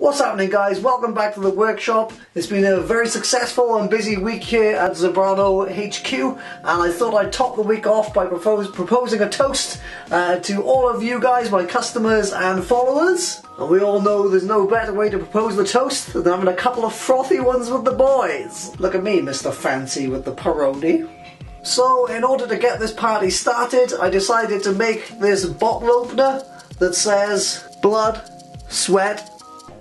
What's happening guys? Welcome back to the workshop. It's been a very successful and busy week here at Zebrano HQ and I thought I'd top the week off by propose, proposing a toast uh, to all of you guys, my customers and followers. And we all know there's no better way to propose the toast than having a couple of frothy ones with the boys. Look at me, Mr. Fancy with the parody. So in order to get this party started, I decided to make this bottle opener that says blood, sweat,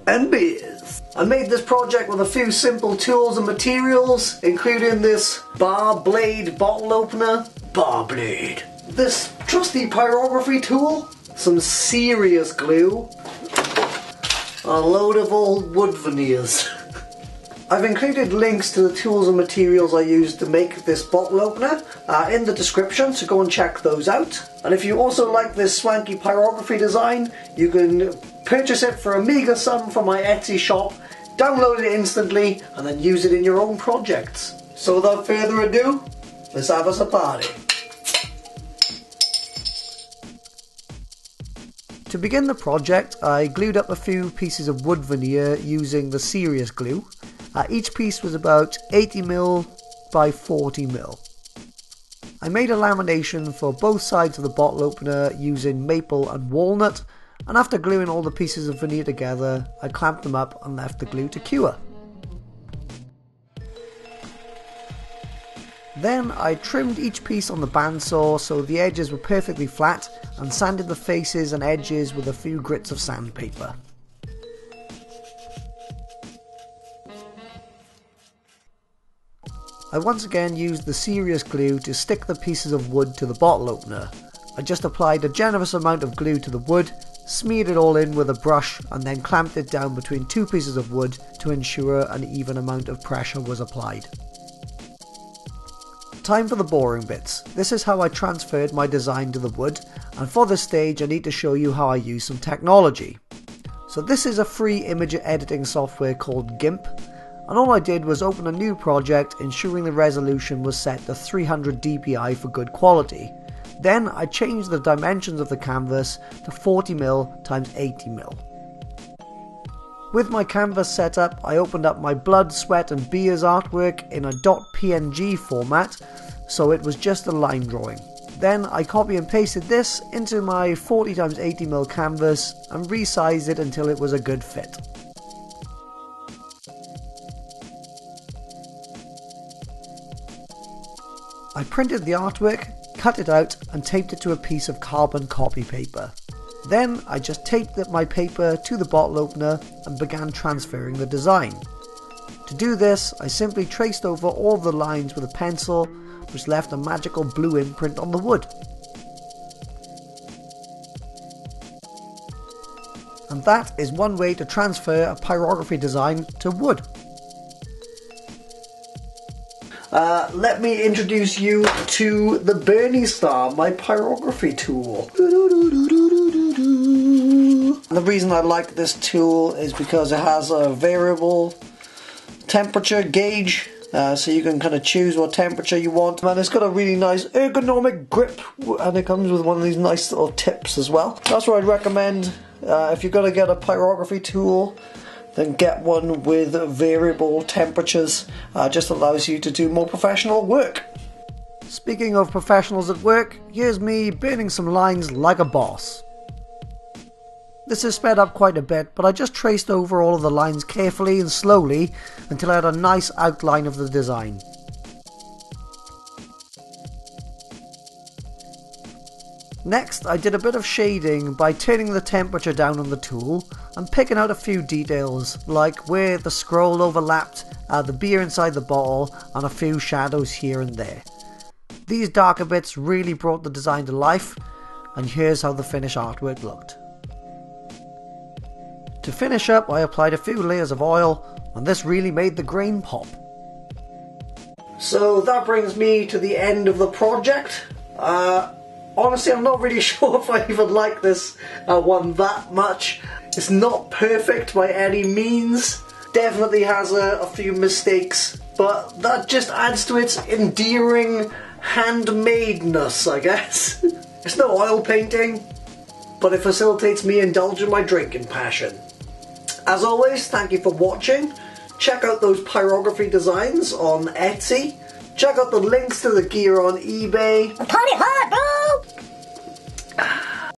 and beers. I made this project with a few simple tools and materials, including this bar blade bottle opener, bar blade, this trusty pyrography tool, some serious glue, a load of old wood veneers. I've included links to the tools and materials I used to make this bottle opener uh, in the description, so go and check those out. And if you also like this swanky pyrography design, you can purchase it for a meager sum from my Etsy shop, download it instantly, and then use it in your own projects. So without further ado, let's have us a party. To begin the project, I glued up a few pieces of wood veneer using the Serious glue. Uh, each piece was about 80mm by 40mm. I made a lamination for both sides of the bottle opener using maple and walnut, and after gluing all the pieces of veneer together, I clamped them up and left the glue to cure. Then I trimmed each piece on the bandsaw so the edges were perfectly flat and sanded the faces and edges with a few grits of sandpaper. I once again used the serious glue to stick the pieces of wood to the bottle opener. I just applied a generous amount of glue to the wood, smeared it all in with a brush and then clamped it down between two pieces of wood to ensure an even amount of pressure was applied. Time for the boring bits. This is how I transferred my design to the wood and for this stage I need to show you how I use some technology. So this is a free image editing software called GIMP and all I did was open a new project ensuring the resolution was set to 300 dpi for good quality. Then I changed the dimensions of the canvas to 40mm times 80mm. With my canvas set up, I opened up my blood, sweat and beers artwork in a .png format, so it was just a line drawing. Then I copy and pasted this into my 40x80mm canvas and resized it until it was a good fit. I printed the artwork, cut it out and taped it to a piece of carbon copy paper. Then I just taped my paper to the bottle opener and began transferring the design. To do this, I simply traced over all the lines with a pencil, which left a magical blue imprint on the wood. And that is one way to transfer a pyrography design to wood. Uh, let me introduce you to the Bernie Star, my pyrography tool. The reason I like this tool is because it has a variable temperature gauge uh, so you can kind of choose what temperature you want and it's got a really nice ergonomic grip and it comes with one of these nice little tips as well. That's what I'd recommend uh, if you're going to get a pyrography tool then get one with variable temperatures. Uh, just allows you to do more professional work. Speaking of professionals at work, here's me burning some lines like a boss. This is sped up quite a bit, but I just traced over all of the lines carefully and slowly until I had a nice outline of the design. Next, I did a bit of shading by turning the temperature down on the tool and picking out a few details, like where the scroll overlapped, uh, the beer inside the bottle, and a few shadows here and there. These darker bits really brought the design to life, and here's how the finished artwork looked. To finish up, I applied a few layers of oil, and this really made the grain pop. So that brings me to the end of the project. Uh, honestly, I'm not really sure if I even like this uh, one that much. It's not perfect by any means. Definitely has a, a few mistakes, but that just adds to its endearing handmadeness, I guess. it's no oil painting, but it facilitates me indulging my drinking passion. As always, thank you for watching. Check out those pyrography designs on Etsy. Check out the links to the gear on eBay. Party hard, bro!